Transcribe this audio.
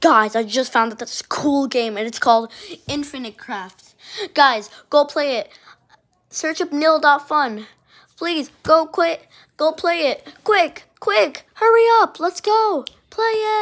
Guys, I just found out this cool game and it's called Infinite Craft. Guys, go play it. Search up neal.fun. Please, go quit. Go play it. Quick, quick, hurry up. Let's go. Play it.